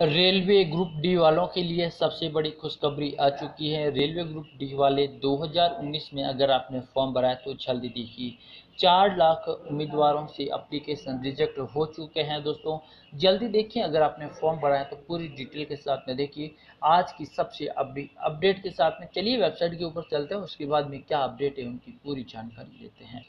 Railway group D वालों के लिए सबसे बड़ी खुशखबरी आ चुकी है। रेलवे ग्रुप डी वाले 2019 में अगर आपने फॉर्म भरा है तो जल्दी देखिए। चार लाख उम्मीदवारों से अप्लीकेशन रिजेक्ट हो चुके हैं दोस्तों। जल्दी देखिए अगर आपने फॉर्म भरा है तो पूरी डिटेल के साथ में देखिए। आज की सबसे अपडेट के साथ में चलिए वेबसाइट के ऊपर चलते हैं, उसके बाद में क्या अपडेट है उनकी पूरी जानकारी लेते हैं।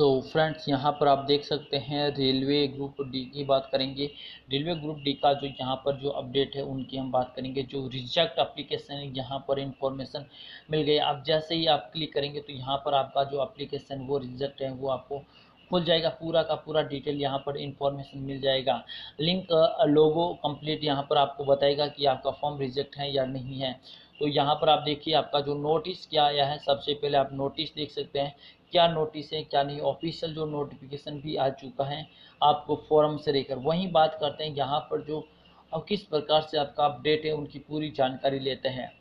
तो फ्रेंड्स, यहाँ पर आप देख सकते हैं रेलवे ग्रुप डी की बात करेंगे। रेलवे ग्रुप डी का जो यहाँ पर जो अपडेट है, उनकी हम बात करेंगे। जो रिजेक्ट अप्लीकेशन है, यहाँ पर इंफॉर्मेशन मिल गई आप जैसे ही आप क्लिक करेंगे तो यहाँ पर आपका जो एप्लीकेशन वो रिजेक्ट है, वो आपको खुल जाएगा। पूरा का पूरा डिटेल यहाँ पर इंफॉर्मेशन मिल जाएगा। लिंक लोगो कंप्लीट यहाँ पर आपको बताएगा कि आपका फॉर्म रिजेक्ट है या नहीं है। तो यहाँ पर आप देखिए आपका जो नोटिस क्या आया है, सबसे पहले आप नोटिस देख सकते हैं, क्या नोटिस है, क्या नहीं ऑफिशियल जो नोटिफिकेशन भी आ चुका है, आपको फॉरम से लेकर वहीं बात करते हैं, यहाँ पर जो, और किस प्रकार से आपका अपडेट है, उनकी पूरी जानकारी लेते हैं।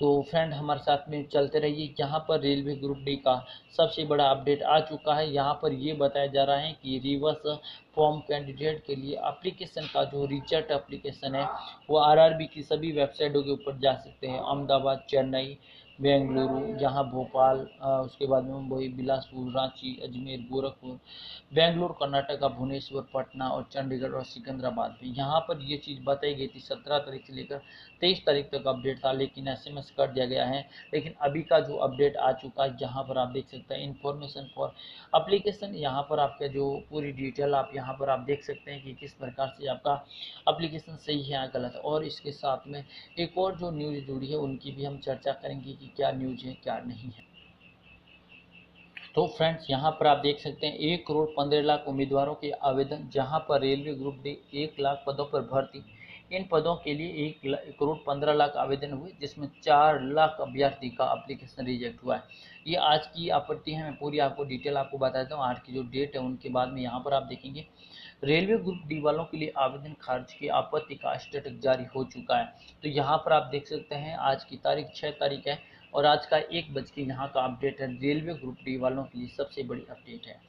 तो फ्रेंड हमारे साथ में चलते रहिए। यहाँ पर रेलवे ग्रुप डी का सबसे बड़ा अपडेट आ चुका है। यहाँ पर ये बताया जा रहा है कि रिवर्स फॉर्म कैंडिडेट के लिए एप्लीकेशन का जो रिज़ल्ट एप्लीकेशन है, वो आरआरबी की सभी वेबसाइटों के ऊपर जा सकते हैं। अहमदाबाद, चेन्नई बेंगलुरु यहाँ भोपाल उसके बाद मुंबई, बिलासपुर, रांची, अजमेर, गोरखपुर, बेंगलुरु, कर्नाटका, भुवनेश्वर, पटना और चंडीगढ़ और सिकंदराबाद में यहाँ पर ये चीज़ बताई गई थी सत्रह तारीख से लेकर तेईस तारीख तक अपडेट था, लेकिन एस एम एस कर दिया गया है। लेकिन अभी का जो अपडेट आ चुका है यहाँ पर आप देख सकते हैं इन्फॉर्मेशन फॉर अप्लीकेशन यहाँ पर आपका जो पूरी डिटेल आप यहाँ पर आप देख सकते हैं कि किस प्रकार से आपका अप्लीकेशन सही है या गलत और इसके साथ में एक और जो न्यूज़ जुड़ी है, उनकी भी हम चर्चा करेंगे कि क्या न्यूज़ है, क्या नहीं है। तो फ्रेंड्स यहाँ पर आप देख सकते हैं, एक करोड़ पंद्रह लाख उम्मीदवारों के आवेदन, जहाँ पर रेलवे ग्रुप डी एक लाख पदों पर भर्ती। इन पदों के लिए एक करोड़ पंद्रह लाख आवेदन हुए, जिसमें चार लाख अभ्यर्थी का अप्लीकेशन रिजेक्ट हुआ है। ये आज की आपत्ति है, मैं पूरी आपको डिटेल आपको बताता हूँ, आज की जो डेट है, उनके बाद में यहाँ पर आप देखेंगे। रेलवे ग्रुप डी वालों के लिए आवेदन खारिज की आपत्ति का स्टेटस जारी हो चुका है। तो यहाँ पर आप देख सकते हैं, आज की तारीख छः तारीख है और आज का एक बज के यहाँ का अपडेट है रेलवे ग्रुप डी वालों के लिए सबसे बड़ी अपडेट है।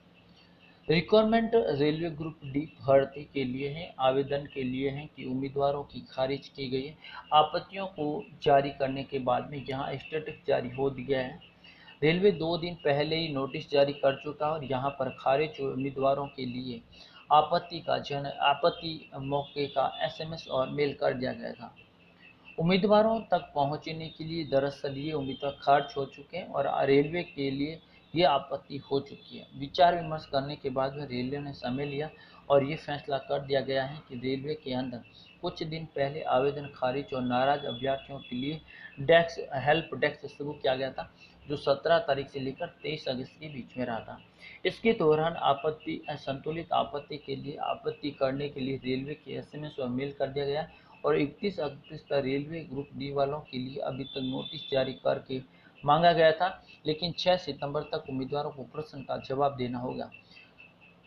रिक्वायरमेंट रेलवे ग्रुप डी भर्ती के लिए है, आवेदन के लिए है कि उम्मीदवारों की खारिज की गई है। आपत्तियों को जारी करने के बाद में यहाँ स्टेटस जारी हो दिया है। रेलवे दो दिन पहले ही नोटिस जारी कर चुका है और यहाँ पर खारिज उम्मीदवारों के लिए आपत्ति का जन, आपत्ति मौके का एसएमएस और मेल कर दिया गया था। उम्मीदवारों तक पहुँचने के लिए दरअसल ये उम्मीदवार खर्च हो चुके हैं और रेलवे के लिए ये आपत्ति हो चुकी है। विचार विमर्श करने के बाद में रेलवे ने समय लिया और ये फैसला कर दिया गया है कि रेलवे के अंदर कुछ दिन पहले आवेदन खारिज और नाराज़ अभ्यर्थियों के लिए डेस्क, हेल्प डेस्क शुरू किया गया था, जो 17 तारीख से लेकर 23 अगस्त के बीच में रहा था। इसके दौरान आपत्ति संतुलित आपत्ति के लिए, आपत्ति करने के लिए रेलवे के एस एसएमएस और मेल कर दिया गया और 31 अगस्त का रेलवे ग्रुप डी वालों के लिए अभी तक नोटिस जारी करके मांगा गया था, लेकिन 6 सितंबर तक उम्मीदवारों को प्रश्न का जवाब देना होगा।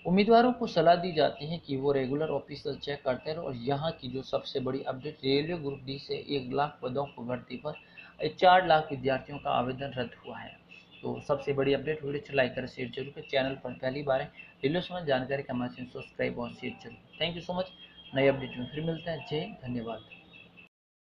उम्मीदवारों को सलाह दी जाती है कि वो रेगुलर ऑफिसर चेक करते रहे और यहाँ की जो सबसे बड़ी अपडेट, रेलवे ग्रुप डी से एक लाख पदों को भर्ती पर चार लाख विद्यार्थियों का आवेदन रद्द हुआ है। तो सबसे बड़ी अपडेट वीडियो अच्छा लाइक करें, शेयर ज़रूर करें, चैनल पर पहली बार है। संबंध जानकारी का मैसेज सब्सक्राइब और शेयर ज़रूर थैंक यू सो मच। नए अपडेट में फिर मिलते हैं। जय धन्यवाद।